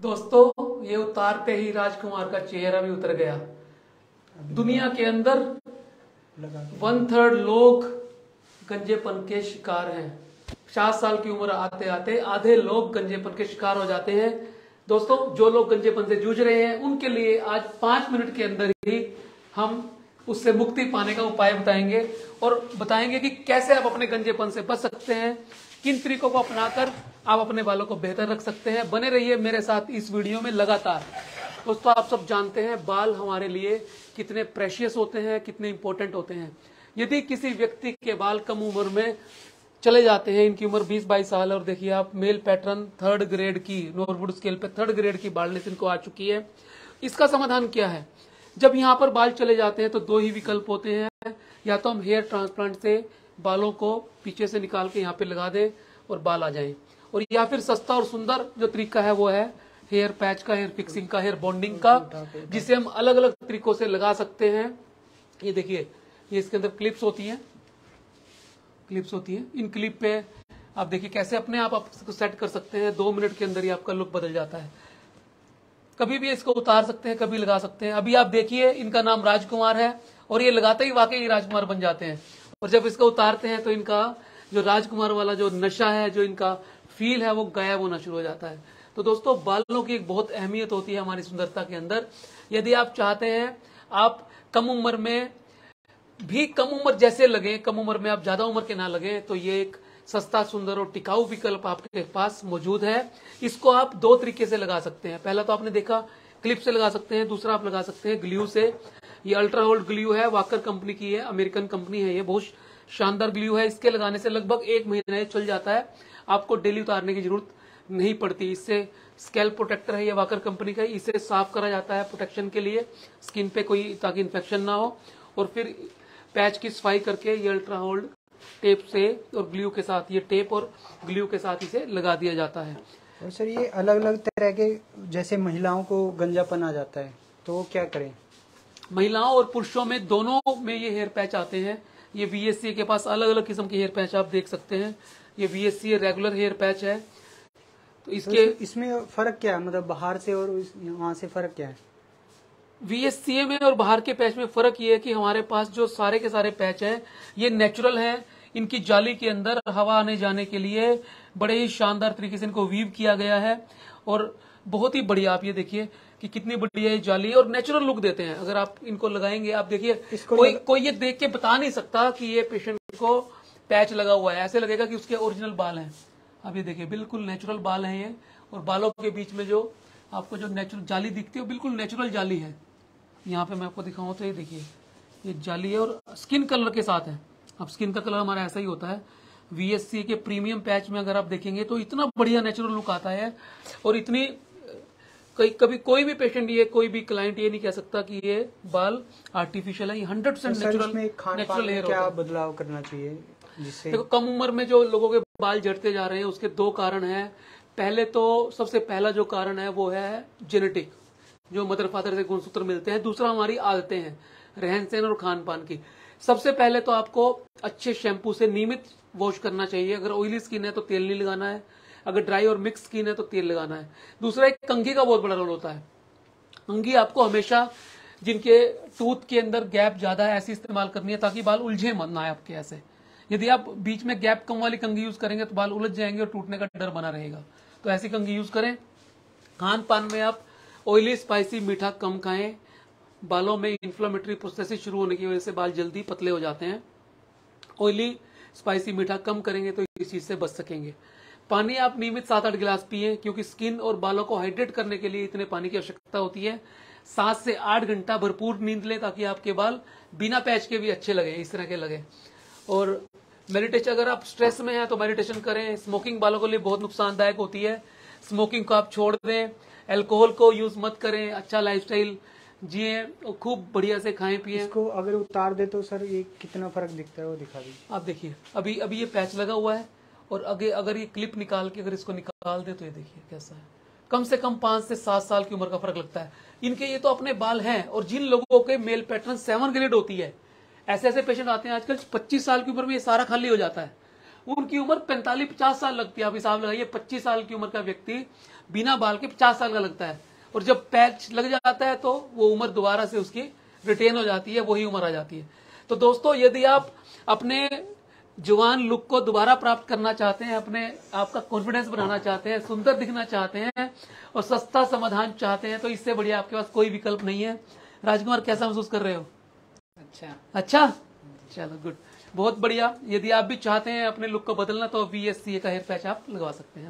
दोस्तों, ये उतारते ही राजकुमार का चेहरा भी उतर गया। दुनिया के अंदर वन थर्ड लोग गंजेपन के शिकार हैं। सात साल की उम्र आते आते आधे लोग गंजेपन के शिकार हो जाते हैं। दोस्तों, जो लोग गंजेपन से जूझ रहे हैं, उनके लिए आज पाँच मिनट के अंदर ही हम उससे मुक्ति पाने का उपाय बताएँगे और बताएँगे कि कैसे आप अपने गंजेपन से बच सकते हैं। किन तरीकों को अपनाकर आप अपने बालों को बेहतर रख सकते हैं। बने रहिए मेरे साथ इस वीडियो में लगातार। दोस्तों, आप सब जानते हैं बाल हमारे लिए कितने प्रेशियस होते हैं, कितने इंपॉर्टेंट होते हैं। यदि किसी व्यक्ति के बाल कम उम्र में चले जाते हैं, इनकी उम्र 20-22 साल और देखिए आप मेल पैटर्न थर्ड ग्रेड की नोरवुड स्केल पे थर्ड ग्रेड की बालनेस इनको आ चुकी है। इसका समाधान क्या है? जब यहाँ पर बाल चले जाते हैं तो दो ही विकल्प होते हैं। या तो हम हेयर ट्रांसप्लांट से बालों को पीछे से निकाल के यहाँ पे लगा दें और बाल आ जाएँ। और या फिर सस्ता और सुंदर जो तरीका है वो है हेयर पैच का हेयर फिक्सिंग का हेयर बॉन्डिंग का, जिसे हम अलग अलग तरीकों से लगा सकते हैं। ये देखिए, ये इसके अंदर क्लिप्स होती हैं। क्लिप्स होती हैं। इन क्लिप पे आप देखिए कैसे अपने आप आप इसको सेट कर सकते हैं। दो मिनट के अंदर ही आपका लुक बदल जाता है। कभी भी इसको उतार सकते हैं, कभी लगा सकते हैं। अभी आप देखिए, इनका नाम राजकुमार है और ये लगाते ही वाकई राजकुमार बन जाते हैं। और जब इसको उतारते हैं तो इनका जो राजकुमार वाला जो नशा है, जो इनका फील है, वो गायब होना शुरू हो जाता है। तो दोस्तों, बालों की एक बहुत अहमियत होती है हमारी सुंदरता के अंदर। यदि आप चाहते हैं, आप कम उम्र में भी कम उम्र जैसे लगे, कम उम्र में आप ज़्यादा उम्र के ना लगे तो ये एक सस्ता, सुंदर और टिकाऊ विकल्प आपके पास मौजूद है। इसको आप दो तरीके से लगा सकते हैं। पहला तो आपने देखा, क्लिप से लगा सकते हैं, दूसरा आप लगा सकते हैं ग्ल्यू से। ये अल्ट्रा होल्ड ग्लू है, वाकर कंपनी की है, अमेरिकन कंपनी है ये, बहुत शानदार ग्लू है। इसके लगाने से लगभग एक महीना चल जाता है। आपको डेली उतारने की ज़रूरत नहीं पड़ती। इससे स्केल प्रोटेक्टर है ये वाकर कंपनी का इसे साफ़ करा जाता है प्रोटेक्शन के लिए स्किन पे कोई ताकि इन्फेक्शन ना हो। और फिर पैच की सफ़ाई करके ये अल्ट्रा होल्ड टेप से और ग्लू के साथ ये टेप और ग्लू के साथ इसे लगा दिया जाता है। और सर ये अलग अलग तरह के जैसे महिलाओं को गंजापन आ जाता है तो वो क्या करें? महिलाओं और पुरुषों में दोनों में ये हेयर पैच आते हैं। ये वीएससी के पास अलग अलग किस्म के हेयर पैच आप देख सकते हैं। ये वीएससी रेगुलर हेयर पैच है। तो तो इसके इस- इसमें फ़र्क क्या है? मतलब बाहर से और वहाँ से फ़र्क क्या है? वीएससीए में और बाहर के पैच में फ़र्क ये है कि हमारे पास जो सारे के सारे पैच हैं ये नेचुरल हैं। इनकी जाली के अंदर हवा आने जाने के लिए बड़े ही शानदार तरीके से इनको वीव किया गया है। और बहुत ही बढ़िया आप ये देखिए कि कितनी बढ़िया ये जाली और नेचुरल लुक देते हैं। अगर आप इनको लगाएँगे आप देखिए कोई लग- कोई ये देख के बता नहीं सकता कि ये पेशेंट को पैच लगा हुआ है। ऐसे लगेगा कि उसके ओरिजिनल बाल हैं। आप ये देखिए बिल्कुल नेचुरल बाल हैं ये। और बालों के बीच में जो आपको जो नेचुरल जाली दिखती है वो बिल्कुल नेचुरल जाली है। यहाँ पे मैं आपको दिखाऊँ तो ये देखिए ये जाली है और स्किन कलर के साथ है। अब स्किन का कलर हमारा ऐसा ही होता है। वीएससी के प्रीमियम पैच में अगर आप देखेंगे तो इतना बढ़िया नेचुरल लुक आता है। और इतनी कई कभी कोई भी पेशेंट ये कोई भी क्लाइंट ये नहीं कह सकता कि ये बाल आर्टिफिशियल है। ये hundred percent natural natural hair क्या बदलाव करना चाहिए? देखो, कम उम्र में जो लोगों के बाल झड़ते जा रहे हैं, उसके दो कारण हैं। पहले तो सबसे पहला जो कारण है, वो है जेनेटिक जो मदर फादर से गुणसूत्र मिलते हैं। दूसरा हमारी आदतें हैं, रहन सहन और खान पान की। सबसे पहले तो आपको अच्छे शैम्पू से नियमित वॉश करना चाहिए। अगर ऑयली स्किन है तो तेल नहीं लगाना है। अगर ड्राई और मिक्स स्किन है तो तेल लगाना है। दूसरा, एक कंघी का बहुत बड़ा रोल होता है। कंघी आपको हमेशा जिनके टूथ के अंदर गैप ज़्यादा है, ऐसी इस्तेमाल करनी है ताकि बाल उलझे मत ना आपके ऐसे। यदि आप बीच में गैप कम वाली कंगी यूज़ करेंगे तो बाल उलझ जाएँगे और टूटने का डर बना रहेगा। तो ऐसी कंगी यूज़ करें। खान पान में आप ऑयली स्पाइसी मीठा कम खाएँ। बालों में इन्फ्लामेटरी प्रोसेस शुरू होने की वजह से बाल जल्दी पतले हो जाते हैं। ऑयली स्पाइसी मीठा कम करेंगे तो इस चीज़ से बच सकेंगे। पानी आप नियमित सात आठ गिलास पिए, क्योंकि स्किन और बालों को हाइड्रेट करने के लिए इतने पानी की आवश्यकता होती है। सात से आठ घंटा भरपूर नींद लें ताकि आपके बाल बिना पैच के भी अच्छे लगे, इस तरह के लगे। और मेडिटेशन अगर आप स्ट्रेस में हैं तो मेडिटेशन करें। स्मोकिंग बालों के लिए बहुत नुकसानदायक होती है। स्मोकिंग को आप छोड़ दें। अल्कोहल को यूज़ मत करें। अच्छा लाइफस्टाइल जिए और खूब बढ़िया से खाएँ पिए। इसको अगर उतार दे तो सर ये कितना फ़र्क दिखता है वो दिखा दीजिए। आप देखिए अभी अभी ये पैच लगा हुआ है और अगे अगर ये क्लिप निकाल के अगर इसको निकाल दे तो ये देखिए कैसा है। कम से कम पाँच से सात साल की उम्र का फ़र्क लगता है। इनके ये तो अपने बाल हैं और जिन लोगों के मेल पैटर्न सेवन ग्रेड होती है ऐसे ऐसे पेशेंट आते हैं आजकल, पच्चीस साल की उम्र में ये सारा खाली हो जाता है। उनकी उम्र पैंतालीस, पचास साल लगती है, आप हिसाब लगाइए, पच्चीस साल की उम्र का व्यक्ति बिना बाल के पचास साल का लगता है। और जब पैच लग जाता है तो वो उम्र दोबारा से उसकी रिटेन हो जाती है, वही उम्र आ जाती है। तो दोस्तों, यदि आप अपने जवान लुक को दोबारा प्राप्त करना चाहते हैं, अपने आपका कॉन्फिडेंस बनाना चाहते हैं, सुंदर दिखना चाहते हैं और सस्ता समाधान चाहते हैं तो इससे बढ़िया आपके पास कोई विकल्प नहीं है। राजकुमार, कैसा महसूस कर रहे हो? अच्छा। अच्छा? चलो गुड बहुत बढ़िया। यदि आप भी चाहते हैं अपने लुक को बदलना तो वी एस सी ए का हेयर पैच आप लगवा सकते हैं।